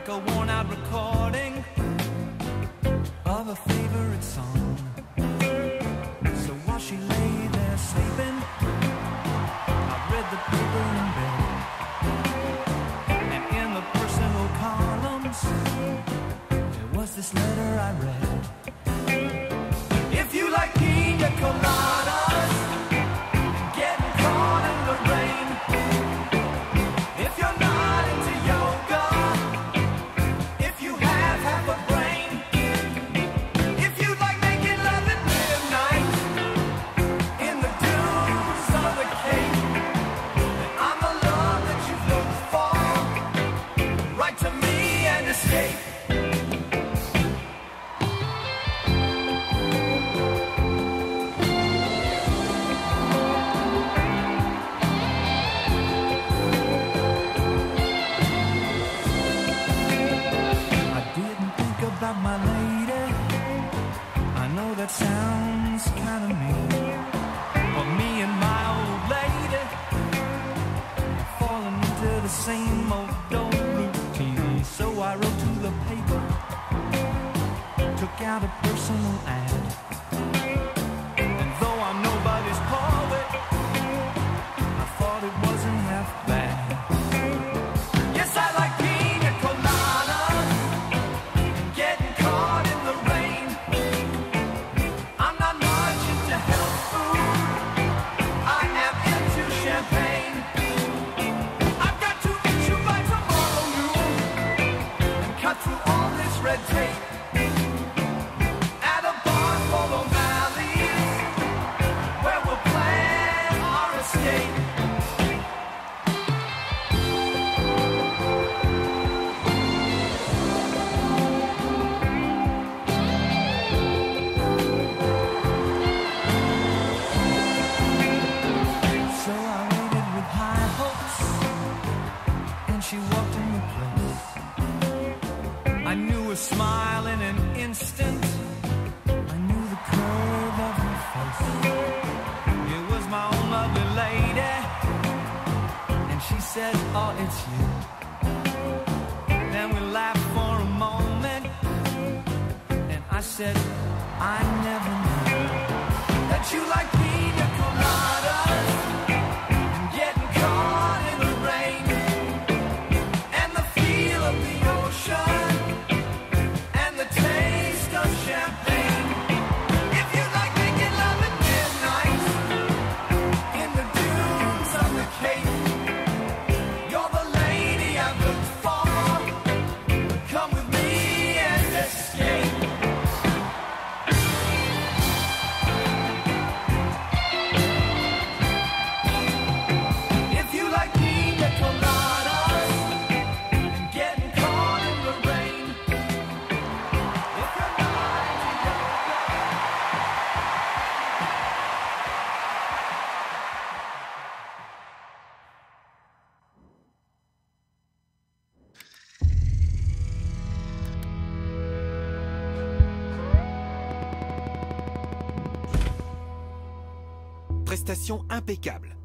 like a worn out recording of a favorite song. I wrote to the paper, took out a personal ad. cut through all this red tape at a full of valleys where we'll plan our escape. a smile in an instant. I knew the curve of her face. It was my own lovely lady. And she said, Oh, it's you. Then we laughed for a moment. And I said, I never. prestation impeccable.